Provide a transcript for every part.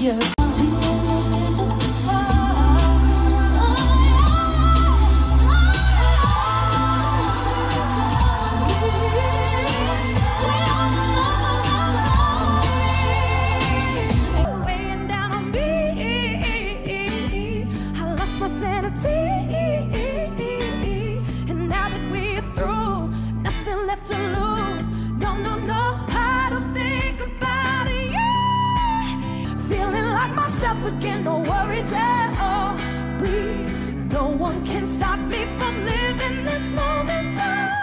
you. find myself again, no worries at all. Breathe, no one can stop me from living this moment.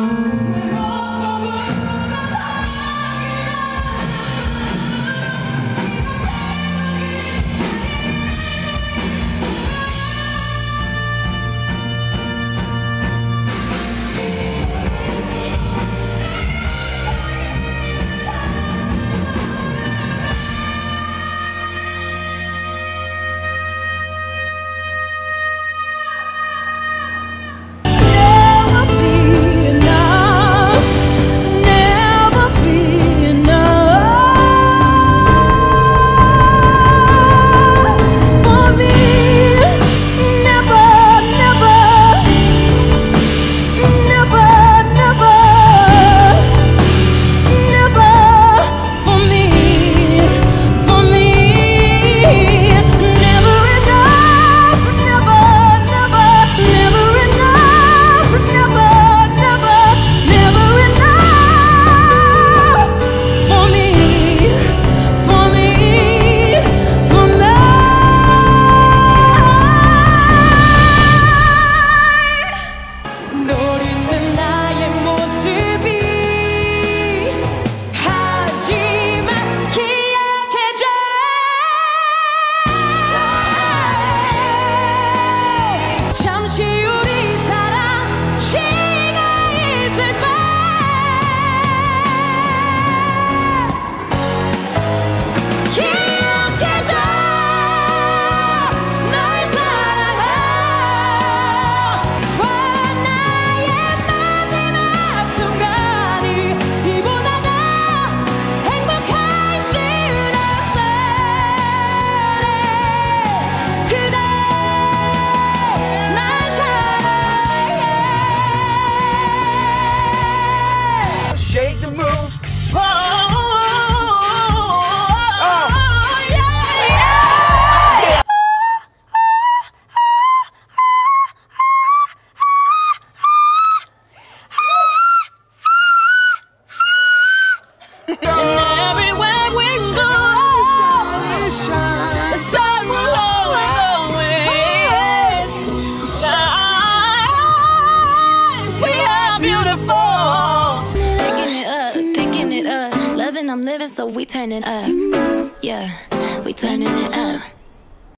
Música living, so we turning up. Yeah, we turning it up.